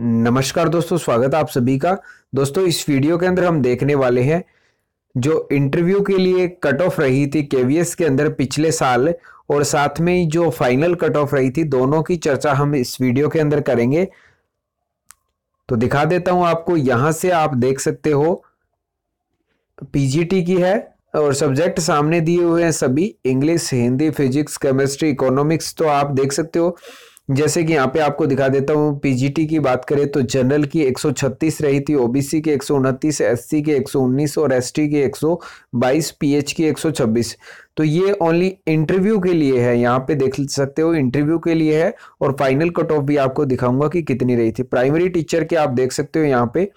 नमस्कार दोस्तों, स्वागत है आप सभी का। दोस्तों, इस वीडियो के अंदर हम देखने वाले हैं जो इंटरव्यू के लिए कट ऑफ़ रही थी केवीएस के अंदर पिछले साल और साथ में जो फाइनल कट ऑफ़ रही थी, दोनों की चर्चा हम इस वीडियो के अंदर करेंगे। तो दिखा देता हूँ आपको, यहाँ से आप देख सकते हो पीजीटी की है और सब्जेक्ट सामने दिए हुए हैं सभी English Hindi physics chemistry economics तो आप देख सकते हो। जैसे कि यहाँ पे आपको दिखा देता हूँ पीजीटी की बात करें तो जनरल की 136 रही थी ओबीसी की 129 एससी की 119 और एसटी की 122 पीएच की 126 तो ये ओनली इंटरव्यू के लिए है, यहाँ पे देख सकते हो इंटरव्यू के लिए है और फाइनल कट ऑफ़ भी आपको दिखाऊँगा कि कितनी रही थी। प्राइमरी टीचर के आप देख सकते हो यहाँ पे,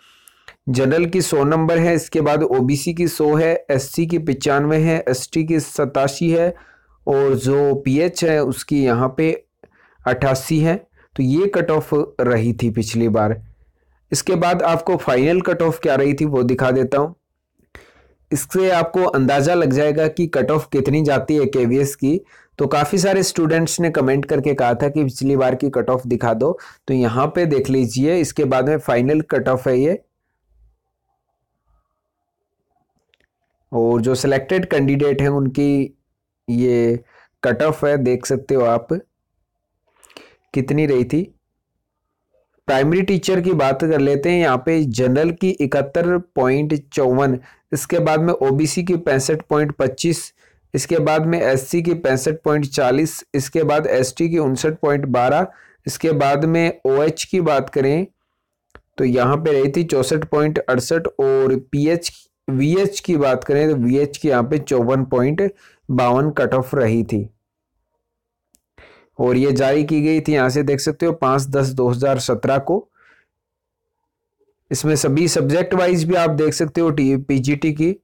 जनरल की सौ नंबर है, इसके बाद ओबीसी की सौ है एससी की पिचानवे है एसटी की सतासी है और जो पीएच है उसकी यहाँ पे अट्ठासी है तो ये कट ऑफ़ रही थी पिछली बार। इसके बाद आपको फाइनल कट ऑफ़ क्या रही थी वो दिखा देता हूँ। इससे आपको अंदाज़ा लग जाएगा कि कट ऑफ़ कितनी जाती है केवीएस की। तो काफ़ी सारे स्टूडेंट्स ने कमेंट करके कहा था कि पिछली बार की कट ऑफ़ दिखा दो। तो यहाँ पे देख लीजिए, इसके बाद में फाइनल कट ऑफ़ है ये। और जो सिलेक्टेड कैंडिडेट हैं उनकी ये कट ऑफ़ है, देख सकते हो आप। कितनी रही थी? प्राइमरी टीचर की बात कर लेते हैं, यहाँ पे जनरल की इकहत्तर पॉइंट चौवन, इसके बाद में ओबीसी की पैंसठ पॉइंट पच्चीस, इसके बाद में एससी की पैंसठ पॉइंट चालीस, इसके बाद एसटी की उनसठ पॉइंट बारह, इसके बाद में ओएच की बात करें तो यहाँ पे रही थी चौसठ पॉइंट अड़सठ और पीएच वीएच की बात करें तो वीएच की यहाँ पे चौवन पॉइंट बावन कट ऑफ़ रही थी। और ये जारी की गई थी, यहाँ से देख सकते हो, पाँच दस दो हज़ार सत्रह को। इसमें सभी सब्जेक्ट वाइज भी आप देख सकते हो टी पीजीटी की।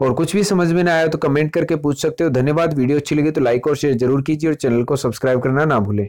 और कुछ भी समझ में ना आया तो कमेंट करके पूछ सकते हो। धन्यवाद, वीडियो अच्छी लगी तो लाइक और शेयर ज़रूर कीजिए और चैनल को सब्सक्राइब करना ना भूलें।